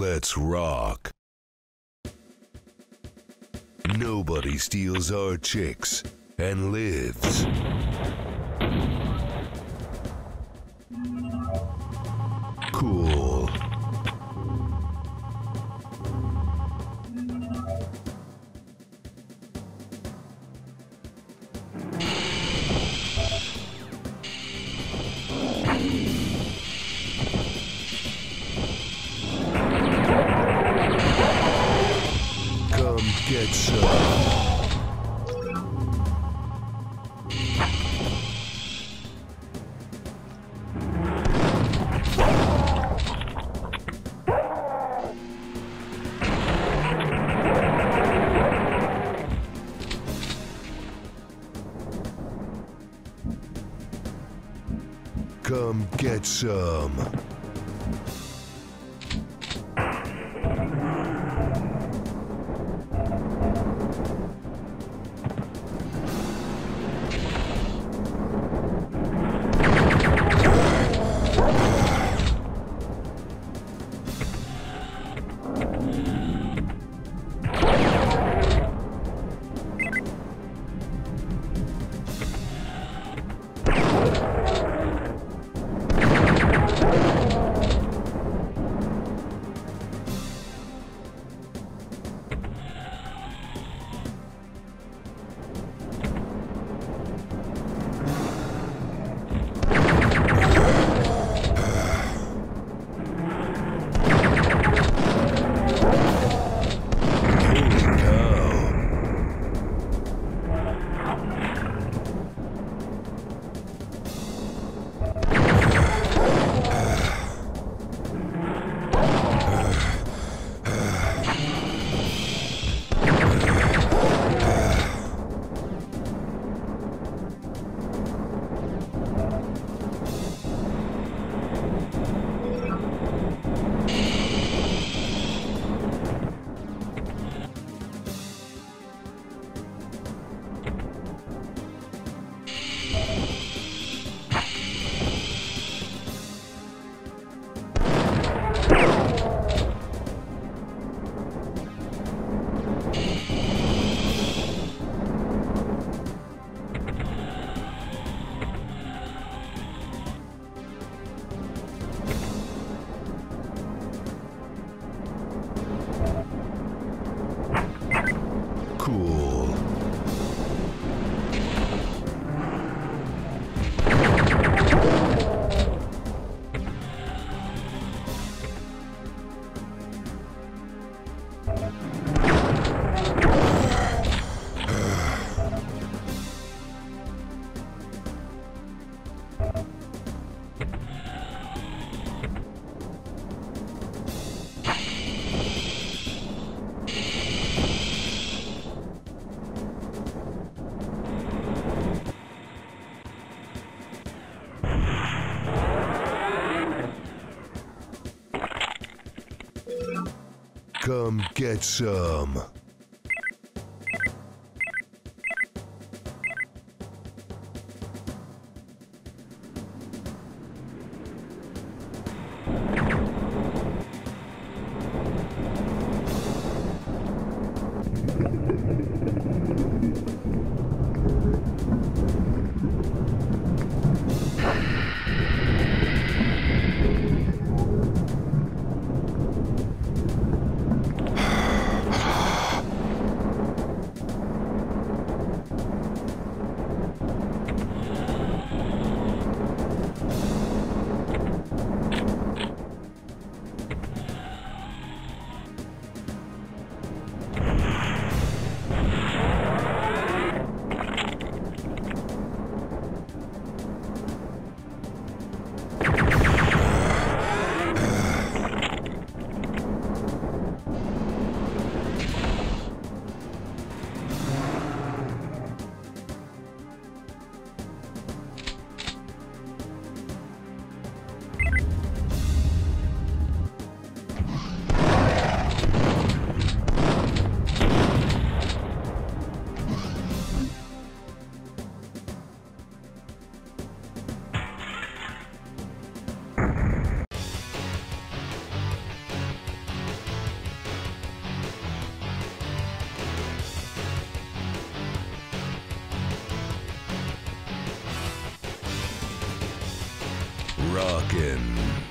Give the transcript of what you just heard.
Let's rock. Nobody steals our chicks and lives. Cool. Get some. Come get some. Come get some. rockin'.